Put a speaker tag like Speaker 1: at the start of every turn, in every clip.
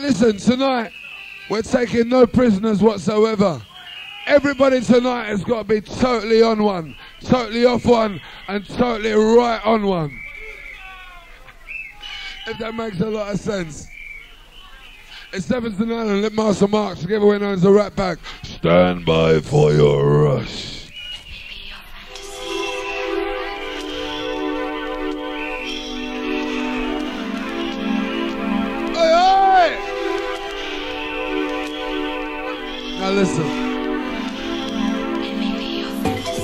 Speaker 1: Listen, tonight we're taking no prisoners whatsoever. Everybody tonight has got to be totally on one, totally off one, and totally right on one. If that makes a lot of sense. It's Evenson Allen, Lipmaster Marks, giveaway known as the Rat Pack. Stand by for your rush. Now listen.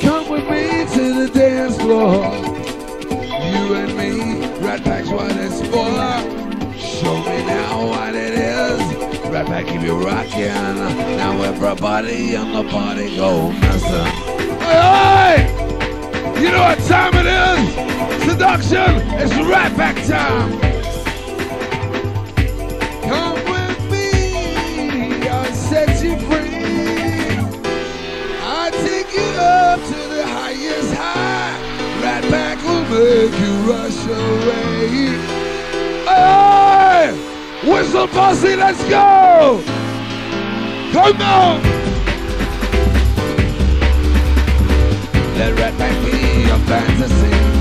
Speaker 1: Come with me to the dance floor. You and me, Rat Pack's what it's for. Show me now what it is. Rat Pack keep you rocking. Now everybody on the party go missing. Oi, oi! You know what time it is? Seduction! It's Rat Pack time! Up to the highest high. Rat Pack will make you rush away. Hey! Whistle posse, let's go! Come on! Let Rat Pack be fantasy.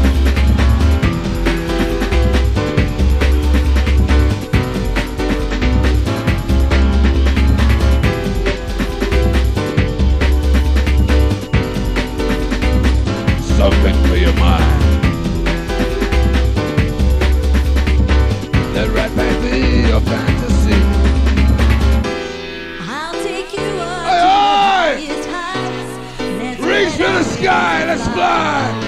Speaker 2: Spirit.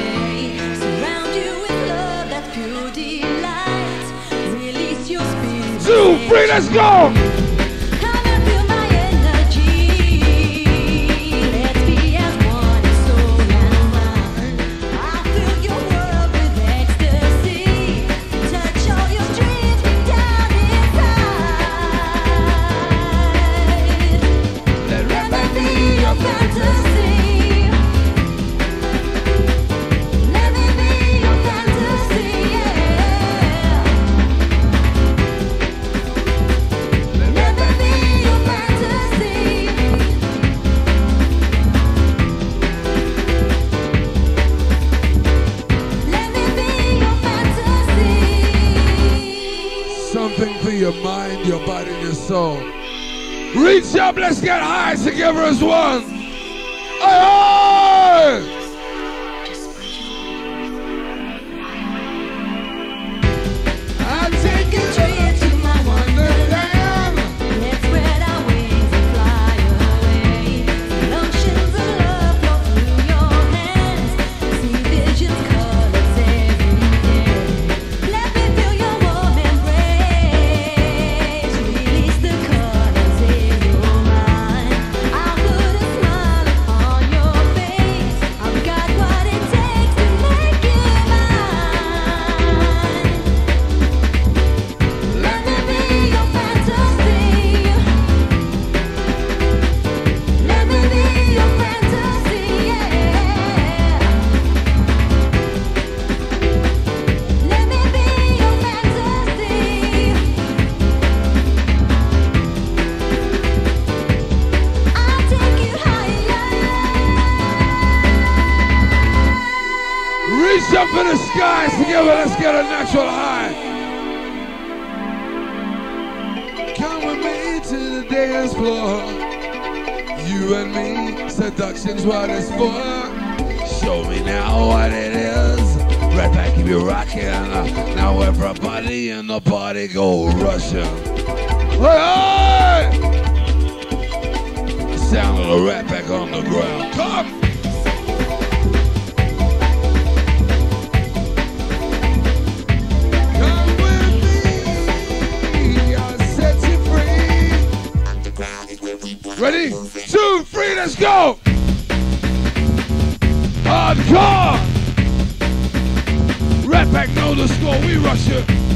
Speaker 1: Two, three, let's go! Reach up
Speaker 2: in
Speaker 1: the skies together, let's get a natural high. Come with me to the dance floor. You and me, seduction's what it's for. Show me now what it is. Rat Pack, keep you rocking. Now everybody in the party go rushing. Hey, hey! Sound of the Rat Pack on the ground. Come! Ready? Two, three, let's go! Hardcore! Rat Pack know the score, we rush it.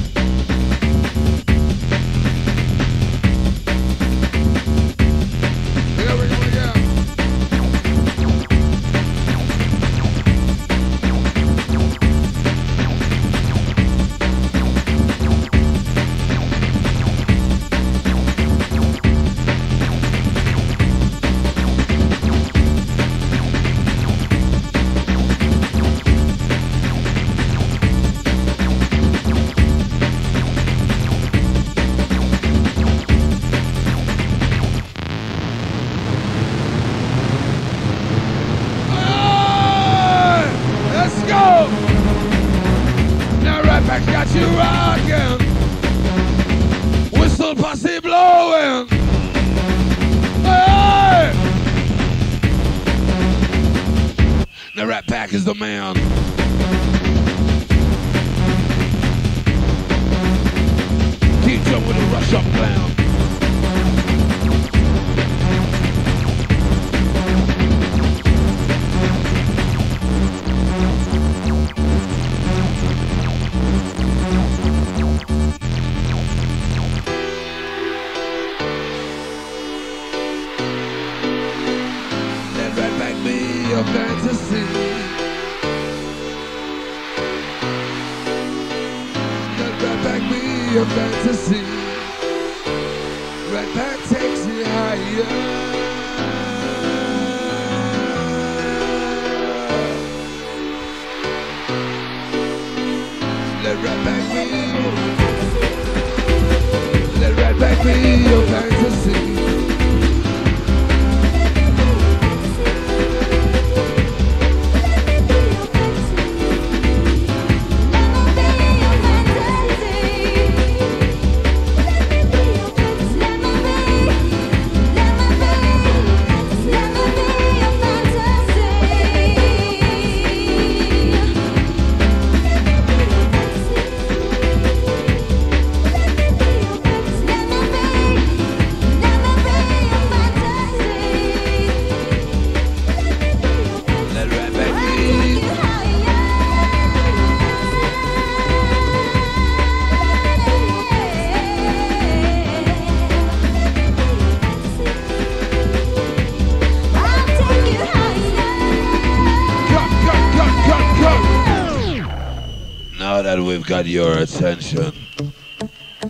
Speaker 1: We've got your attention,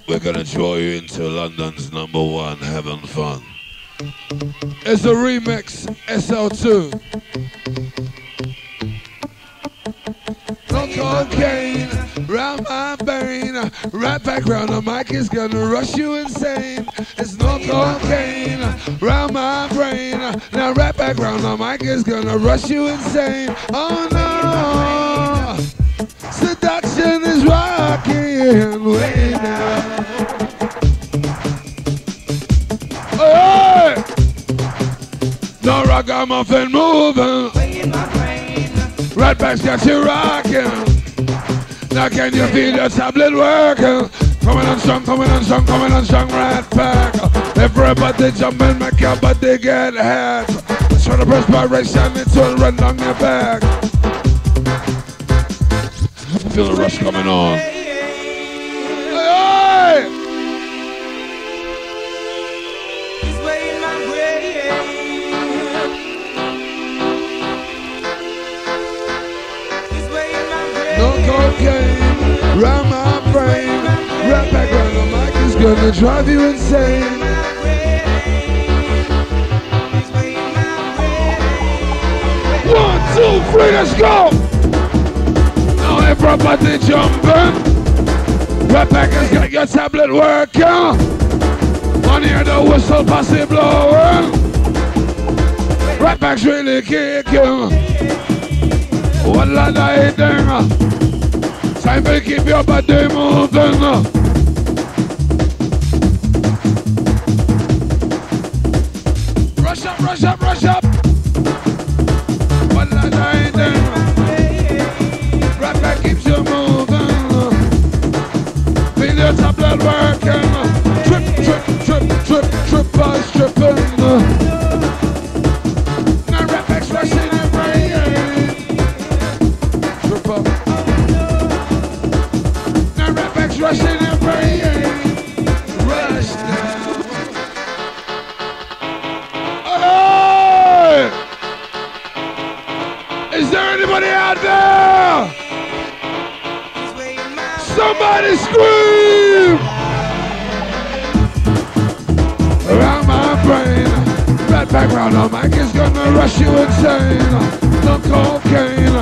Speaker 1: we're gonna draw you into London's number one having fun. It's a remix, SL2. No cocaine round my brain. Rat Pack round the mic is gonna rush you insane. It's no cocaine round my brain. Now Rat Pack round the mic is gonna rush you insane. Oh no, seduction is rocking way now. Hey! No ragamuffin moving. Rat Pack's got you rocking. Now can you feel your tablet working? Coming on strong, coming on strong, coming on strong, right back. Everybody jumping, make your body get hot. Show the perspiration, it will run down your back. Feel the rush coming on. No cocaine round my brain. Back the mic is gonna drive you insane. One, two, three, let's go! Now everybody jumping. Has got your tablet working. On here the whistle posse blowing. Back's really kicking. What a night thing. Time to keep your body moving. Rush up, rush up, rush up. Anybody out there? Somebody scream! Around my brain, Rat Pack round the mic is gonna rush you insane. No cocaine,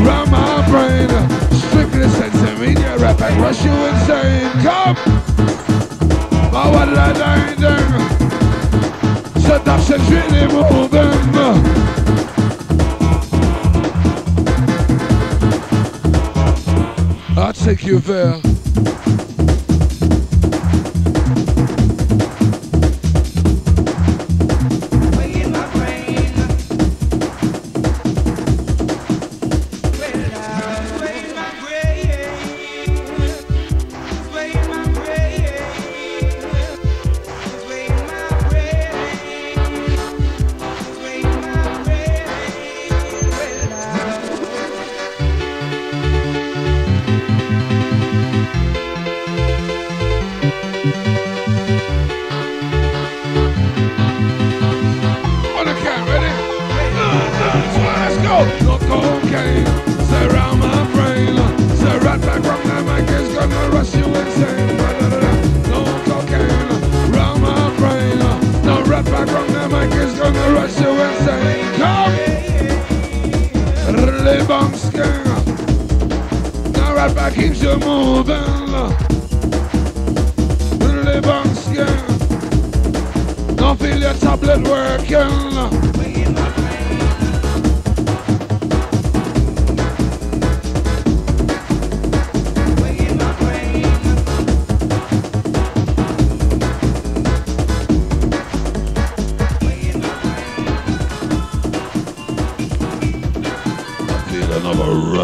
Speaker 1: around my brain, strictly sense media, Rat Pack rush you insane. Come! Oh, what did I do? Seduction's really moving. Take you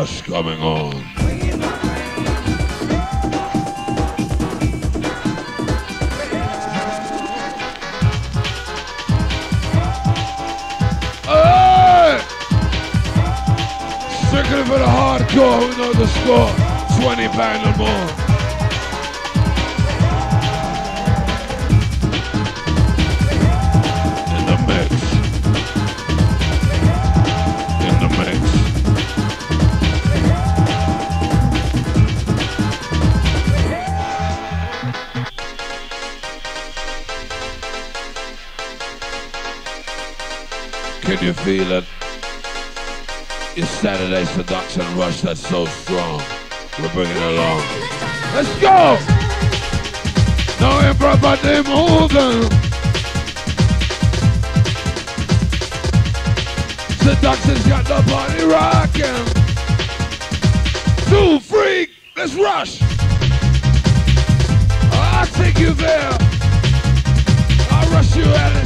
Speaker 1: What's coming on? Circuit for the hardcore, who know the score? 20 pound or more. you feel it. It's Saturday seduction rush that's so strong. We're bringing it along. Let's go! No improperty moving. Seduction's got the body rocking. Two freak, let's rush. I'll take you there. I'll rush you out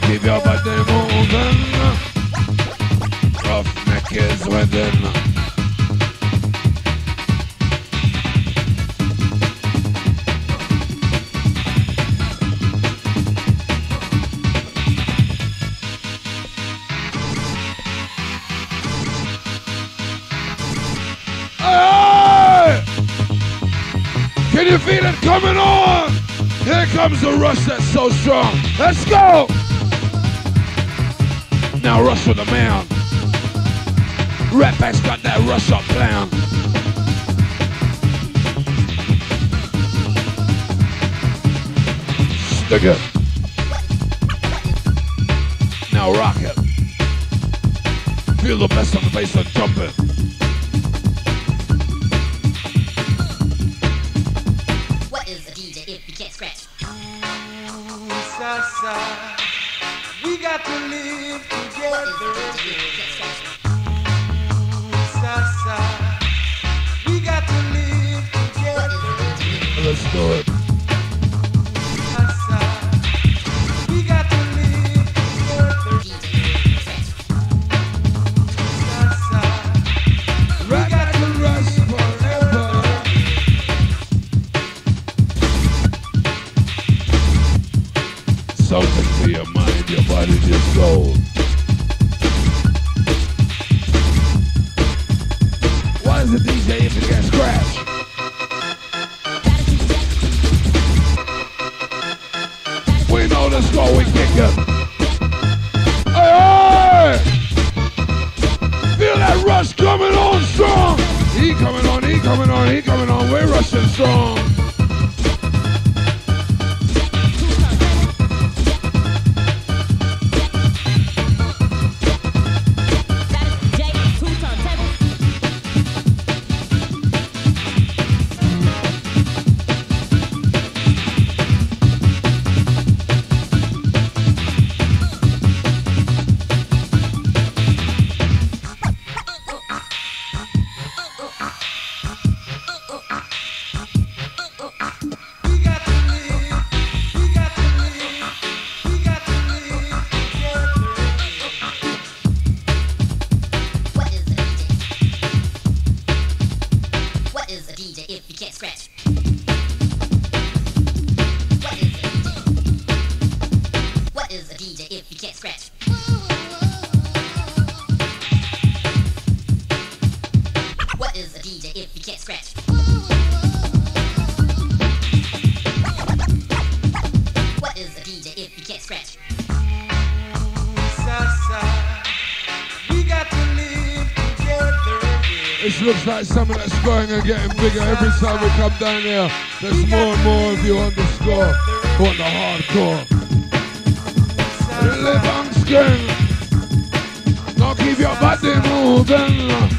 Speaker 1: Now keep your body moving. Roughneck is within. Can you feel it coming on? Here comes the rush that's so strong. Let's go! now rush for the mound. Rat Pack's got that rush up clown. Stick it. Now rock it. Feel the best on the bass and trumpet. looks like something that's growing and getting bigger every time we come down here. There's more and more of you on the score, on the hardcore. Live on skin. Now keep your body moving.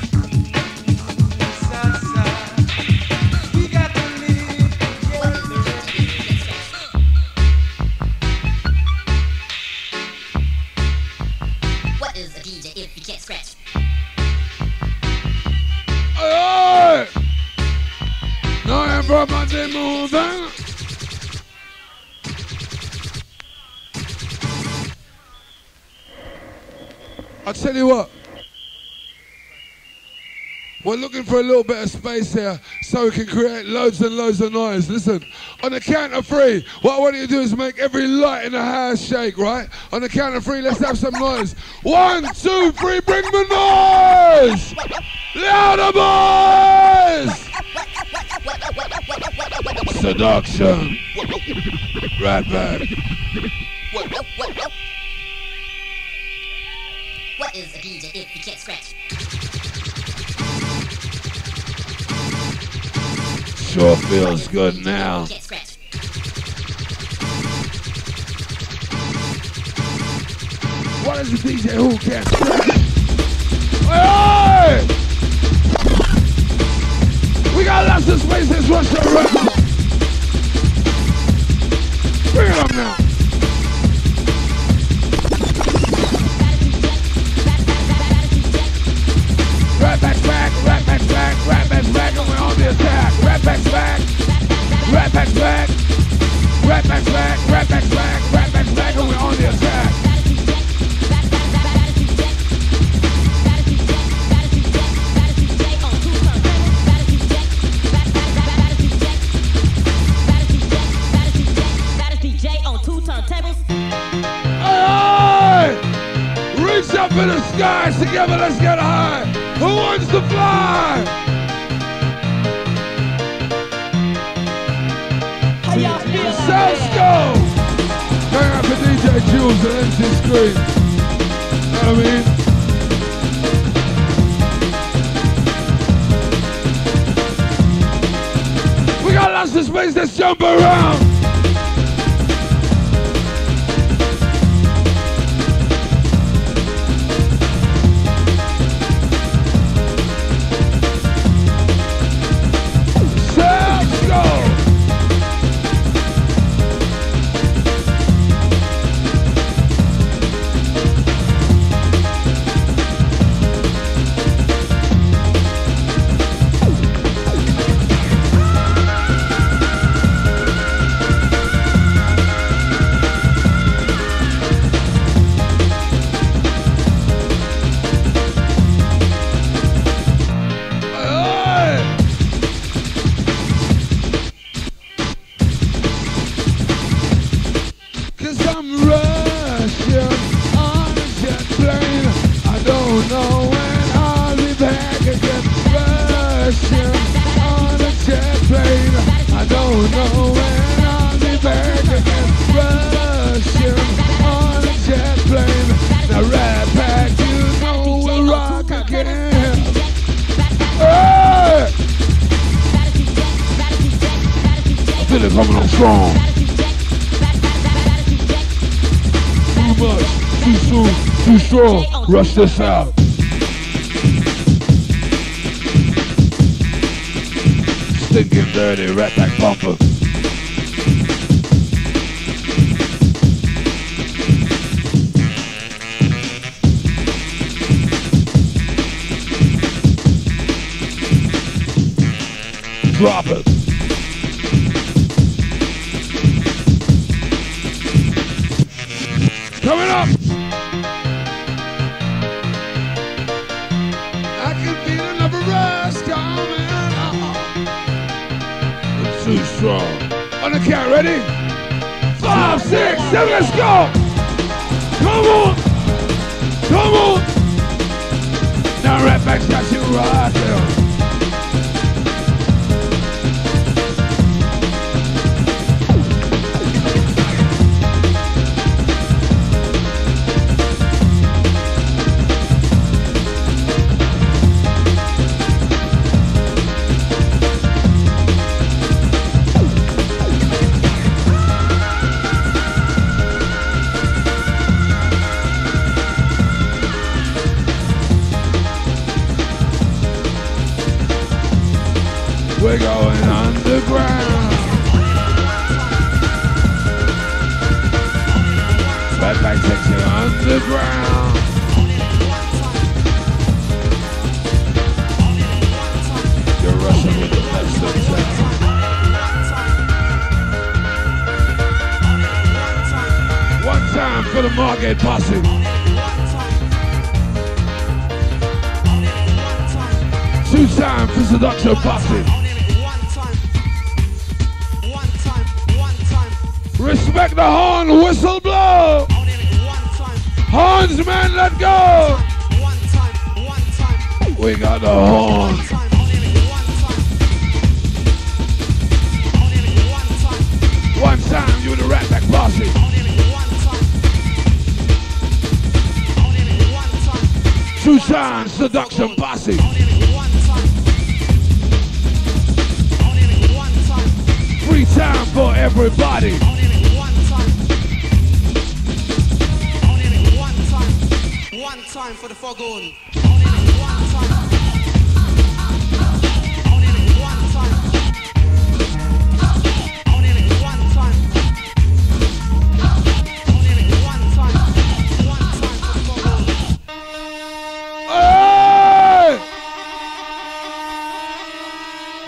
Speaker 3: A
Speaker 1: little bit of space here so we can create loads and loads of noise. Listen, on the count of three, what I want you to do is make every light in the house shake, right? On the count of three, let's have some noise. One, two, three, bring the noise! Louder, boys! Seduction. Rat Pack.
Speaker 3: What is a DJ if you can't scratch?
Speaker 1: Sure feels good now.
Speaker 3: Can't scratch.
Speaker 1: What is a DJ who can Hey! We got lots of space, let's rush around. Bring it up now. Right back, on the attack. Right back, back, right back, back, right back, back, right back, back, right back, back, and on the attack. Up in the skies together, let's get high. Who wants to fly? For DJ Jules and Screen. Know what I mean? We got lots of space, let's jump around. Rush this out. Stinking dirty Rat Pack bumper.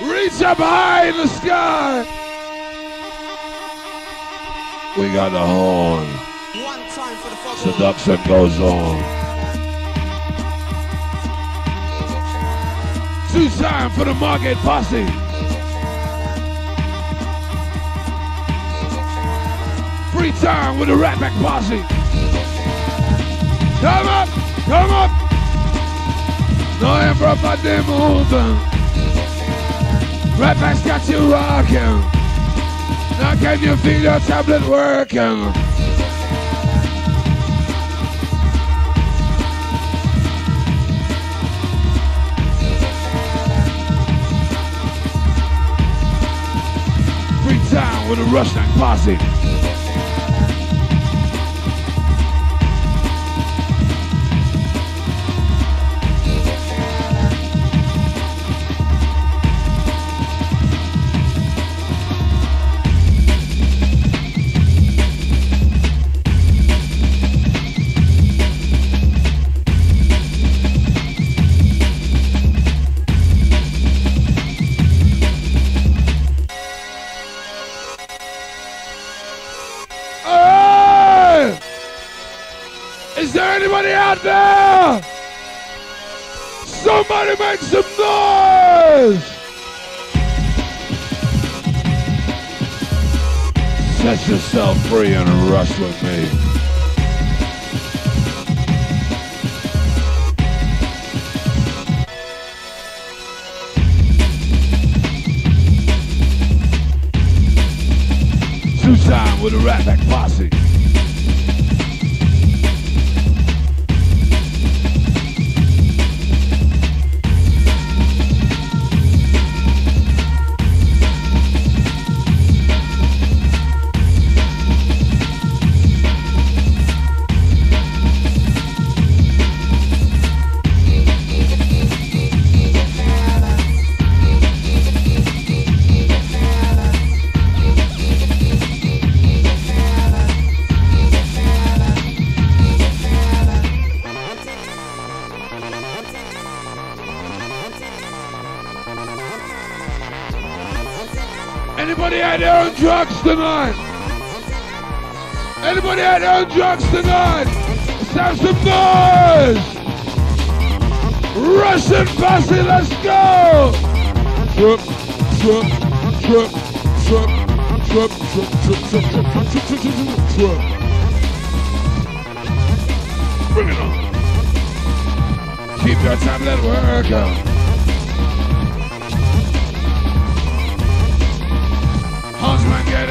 Speaker 1: Reach up high in the sky. We got the horn.
Speaker 4: One time for the.
Speaker 1: Seduction goes on. Two time for the Margate Posse. Free time with the Rat Pack Posse. Come up, come up. No pa de mundo. Rat Pack's got you rocking. Now can you feel your tablet working? Free time with a rush night posse. Brooklyn. Tonight? Anybody out there on drugs tonight? Let's some noise! Russian posse, let's go! Trip, trip, trip, trip, trip, trip, trip, trip, trip, trip, trip, trip, trip, trip. Bring it on. Keep your tablet working. Huntsman, get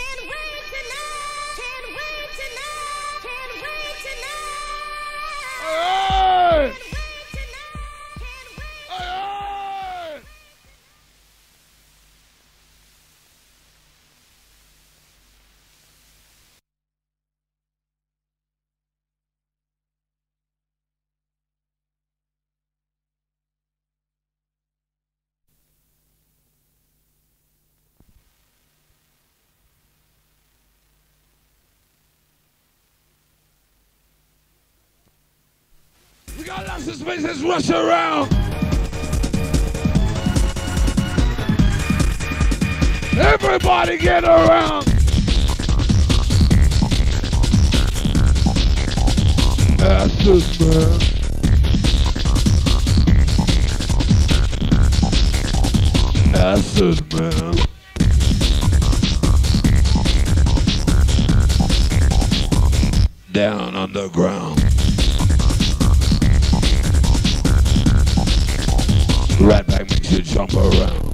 Speaker 1: Master Spaces rush around. Everybody get around. Acid man. Acid man. Down underground. Rat Pack makes you jump around.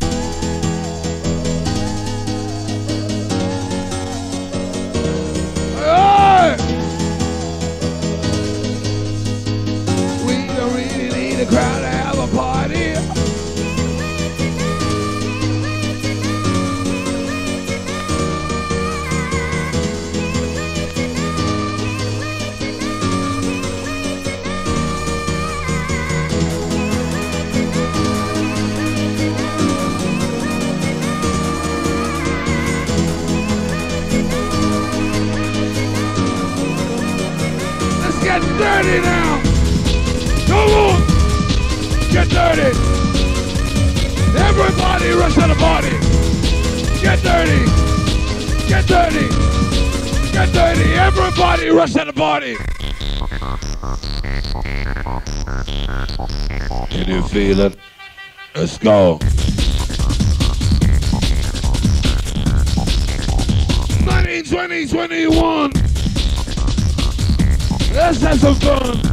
Speaker 1: Party. Can you feel it? Let's go. Nineteen, twenty, twenty-one. Let's have some fun.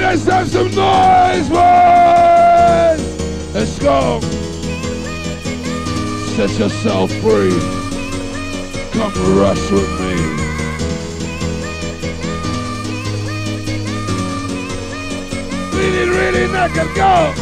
Speaker 1: Margate, let's have some noise, boys! Let's go. Set yourself free. Come rush with me. Really, really knock it, go!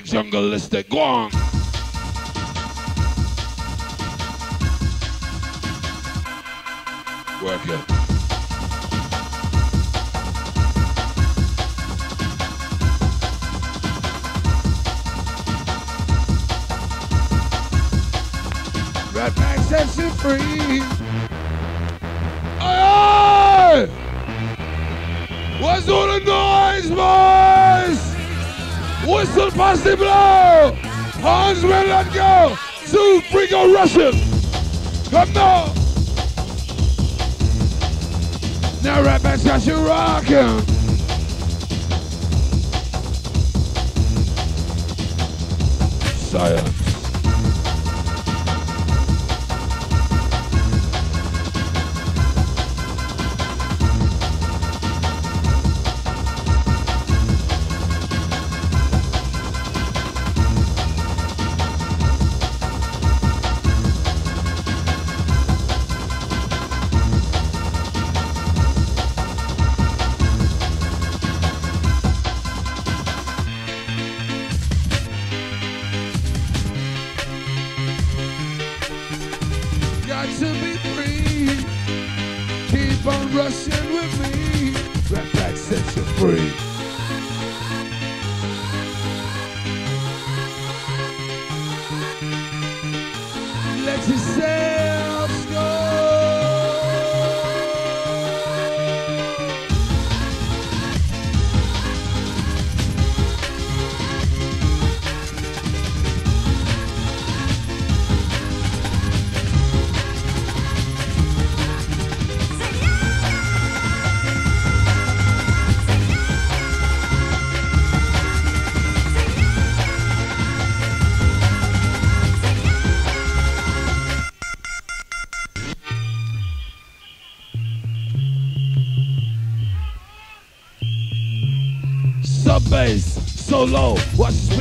Speaker 1: Futuristic, junglistic, go on. Three, Russian. Come now. Now Rat Pack, got you rocking. Rushing with me. Rat Pack sets you free. Let yourself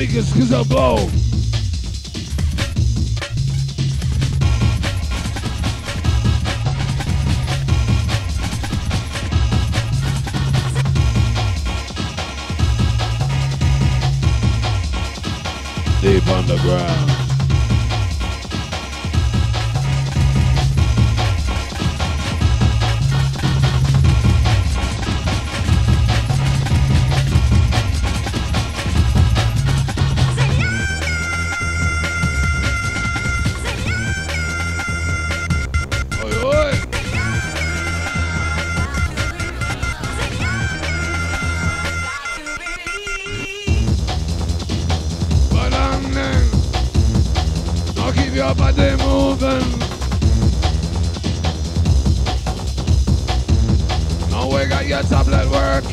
Speaker 1: Speakers, cause they'll blow.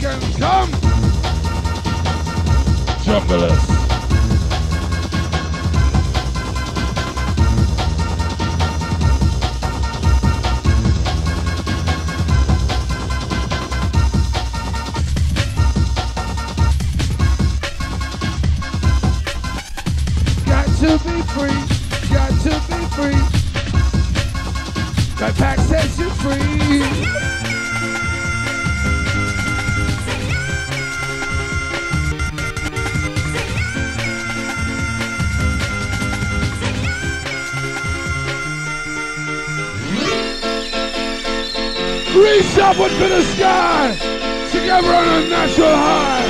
Speaker 1: Working. Come. Junglist. Got to be free. Got to be free. Rat Pack sets you free. Reach upward to the sky. Together on a natural high.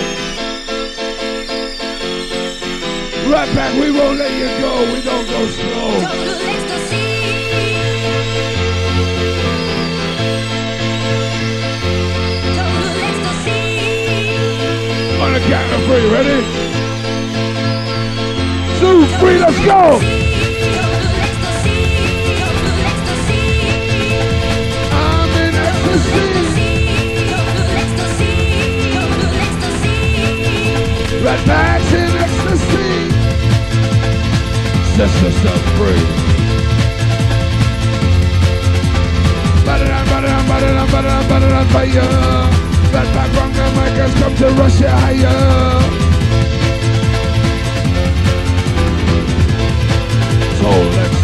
Speaker 1: Rat Pack, we won't let you go. We don't go slow.
Speaker 2: Total ecstasy. Total ecstasy.
Speaker 1: On the count of three, ready? Two, three, let's go.
Speaker 2: Rat
Speaker 1: Pack's in ecstasy. Set yourself free. Ba-da-dum, ba-da-dum, ba-da-dum, fire. The makers come to you higher. Total ecstasy.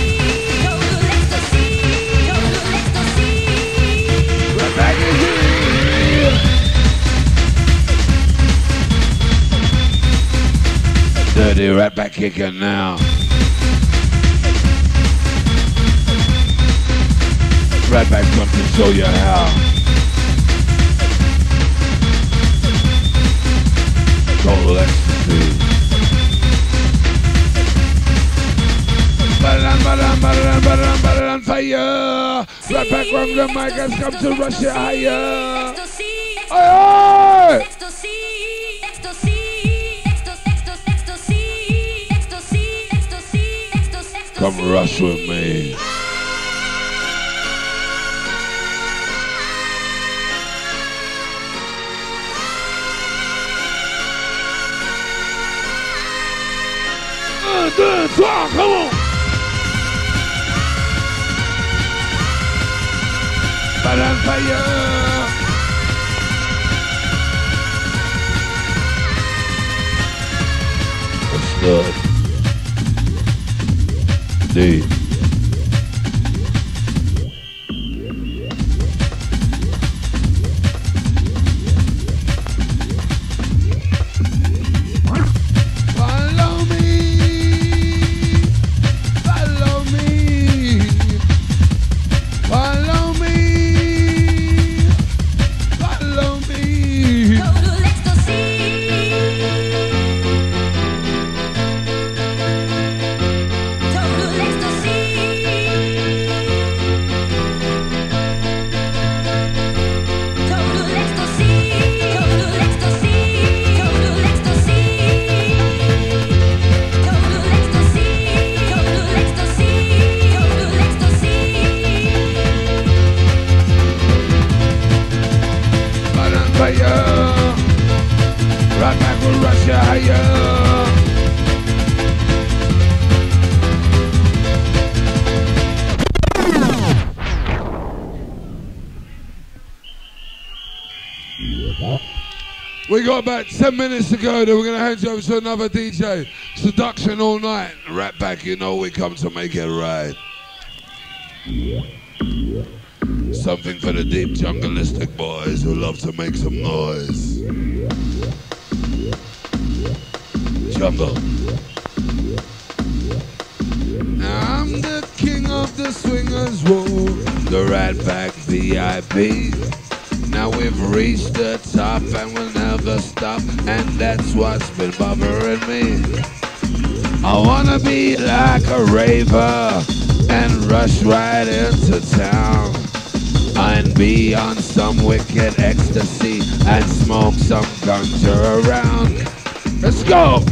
Speaker 2: 30,
Speaker 1: Rat Pack kicking now. Rat Pack jumping, show you how. Total ecstasy. Ba-da-dum, ba-da-dum, fire! Rat Pack from the mic, come to rush it higher! Oh! Come rush with me. Ah, Deux, trois, come on! Ba-dum, fire! Good? D. 10 minutes to go, then we're going to hand you over to another DJ. Seduction all night. Rat Pack, you know we come to make it right. Something for the deep junglistic boys who love to make some noise. Jungle. I'm the king of the swingers, whoa. The Rat Pack VIP. Now we've reached the top and we'll never stop, and that's what's been bothering me. I wanna be like a raver and rush right into town and be on some wicked ecstasy and smoke some ganja around. Let's go.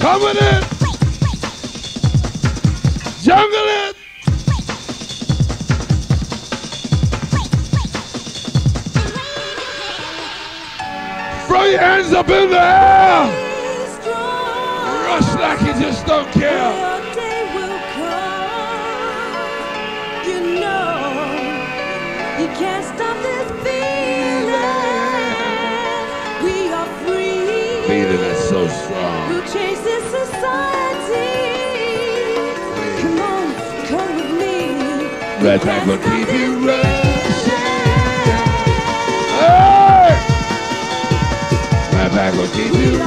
Speaker 1: Coming in. Jungle Throw your hands up in the air. Rush like you just don't care.
Speaker 2: Can't stop this feeling. We are free.
Speaker 1: Feeling that's so strong.
Speaker 2: Change this society. Come on, come with me.
Speaker 1: Rat Pack will keep you. Pack will keep you.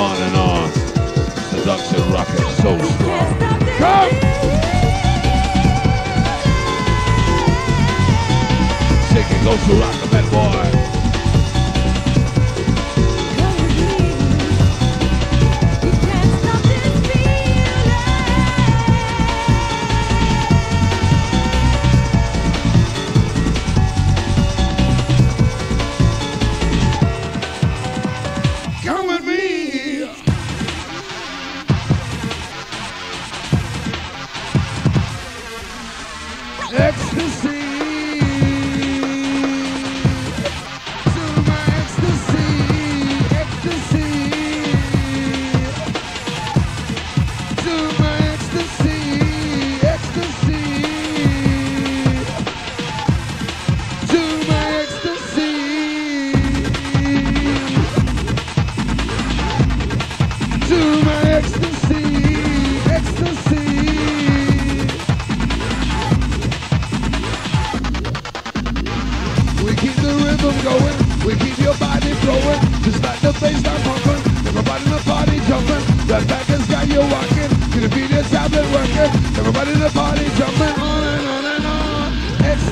Speaker 1: On and on. Seduction rocket so strong. Come! Shake it, go to rock the bad boy.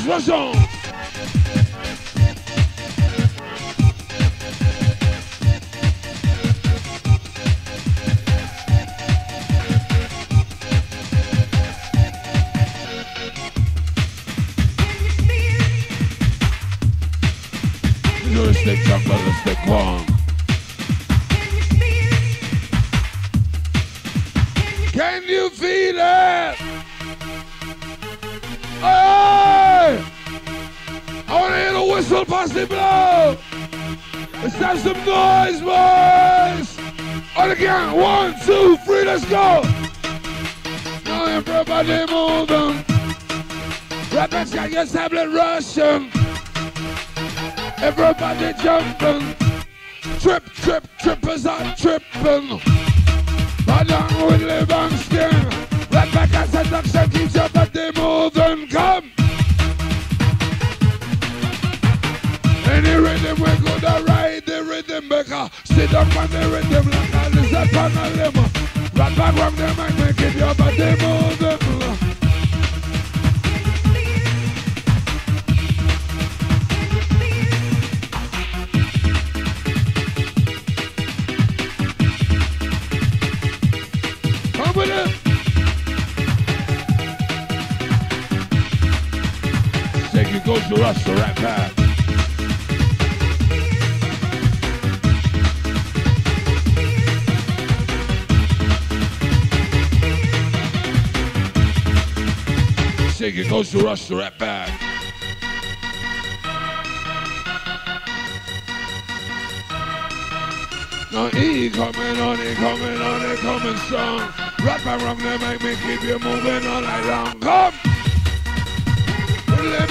Speaker 1: raison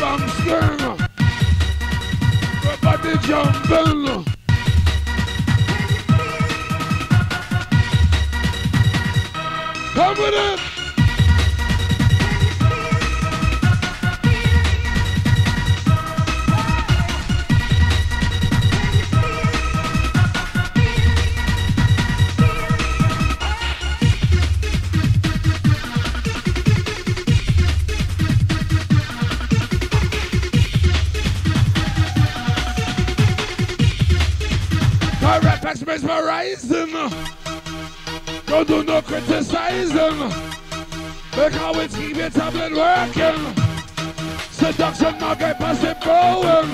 Speaker 1: dancing. Everybody jumping. Come with it. criticize them because we keep it up and working. Seduction not get past it going.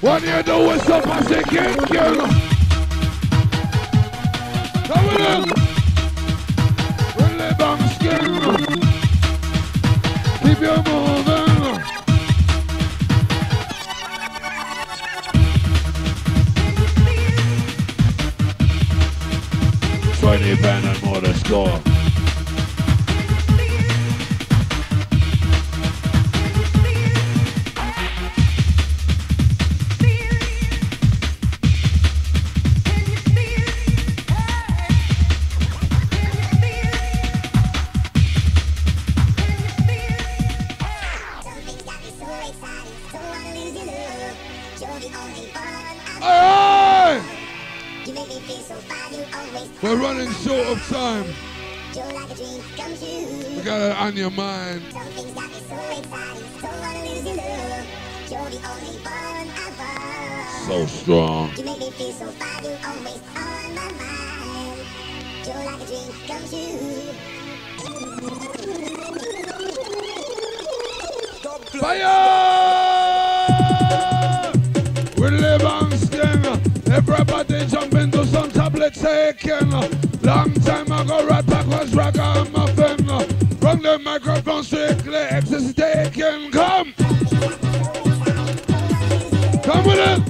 Speaker 1: When you do it, so past it kicking. Come on, him. Really skin. Keep you moving. And Fire! We live on skin. Everybody jump into some tablet taking. Long time ago, Rat Pack was ragamuffin. From the microphone strictly ecstasy taking. Come! Come with it!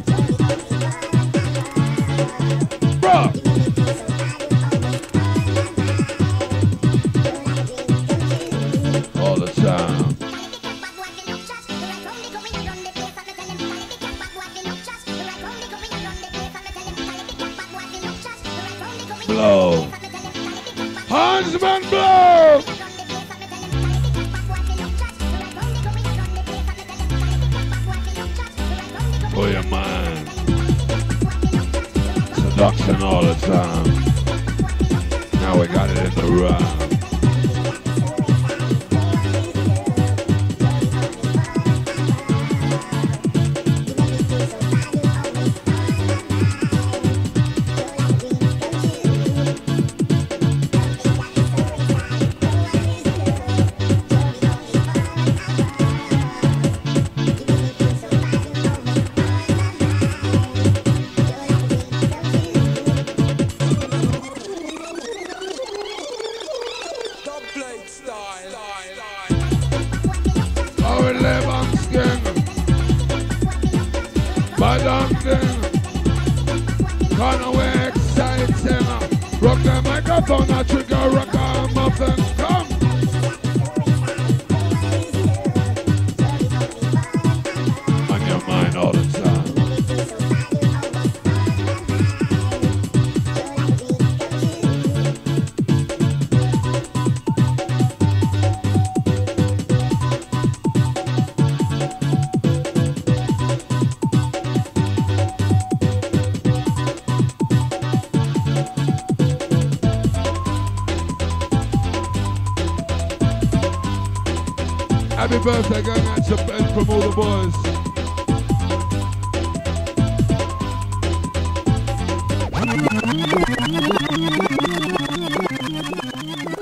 Speaker 1: Birthday going out to Ben from all the boys.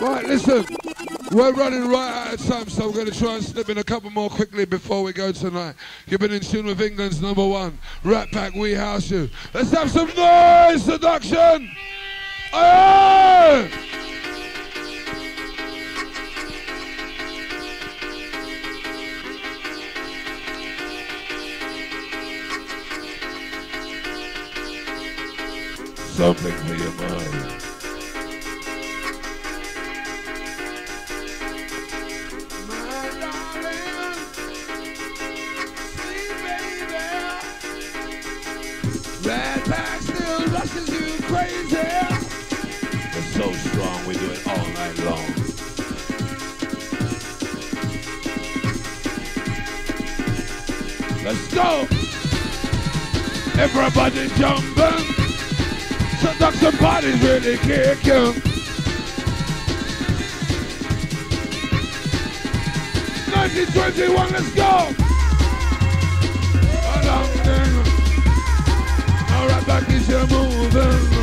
Speaker 1: Right, listen. We're running right out of time, so we're going to try and slip in a couple more quickly before we go tonight. You've been in tune with England's number one, Rat Pack, We House You. Let's have some noise, seduction! Aye! Something parties really kicking. 1921, let's go. Along then. Now Rat Pack is your moving.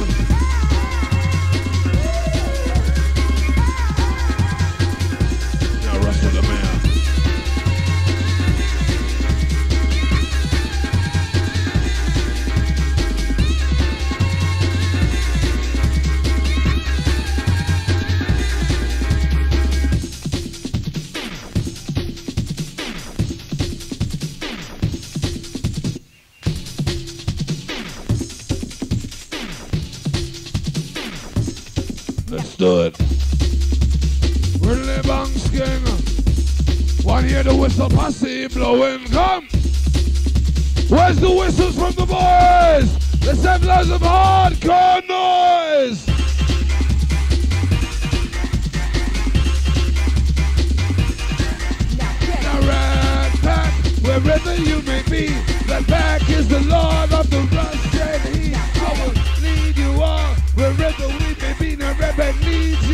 Speaker 1: It. Really bang skin. One hear the whistle posse blowing. Come. Where's the whistles from the boys? Let's have loads of hardcore noise. Wherever you may be, Rat Pack is the Lord of the rust and he. I will lead you on wherever we may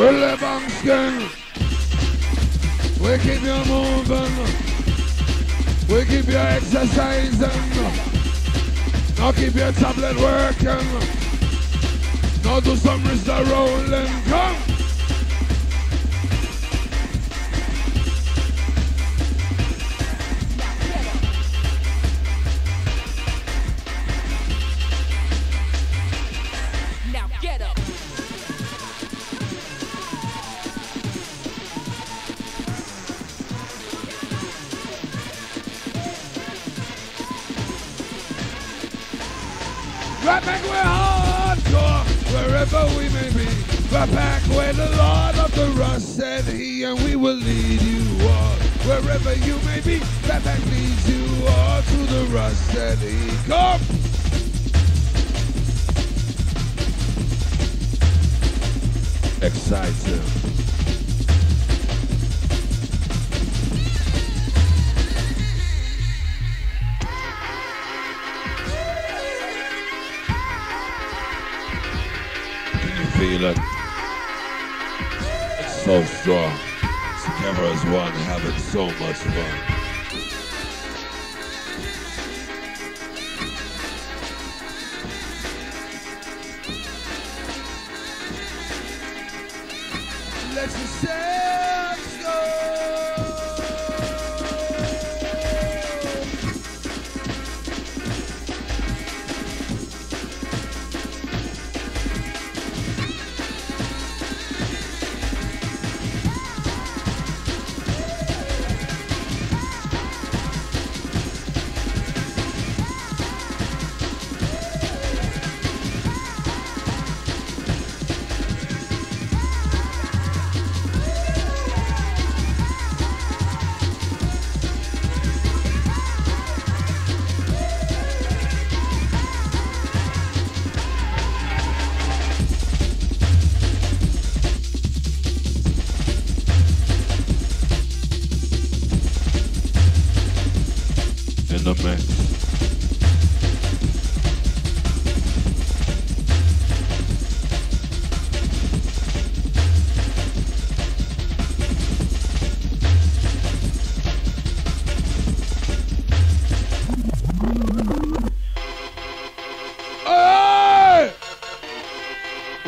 Speaker 1: We'll live on skin. We keep you moving. We keep you exercising. Now keep your tablet working. Now do some wrist rolling. Come. Rat Pack where hardcore, wherever we may be. Rat Pack where the Lord of the rust said he, and we will lead you all. Wherever you may be, Rat Pack leads you all to the rust said he. Come! Exciting. Can you feel? It's so strong. Together as one, having so much fun.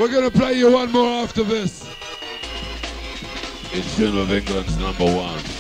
Speaker 1: We're gonna play you one more after this. It's Tune of England's number one.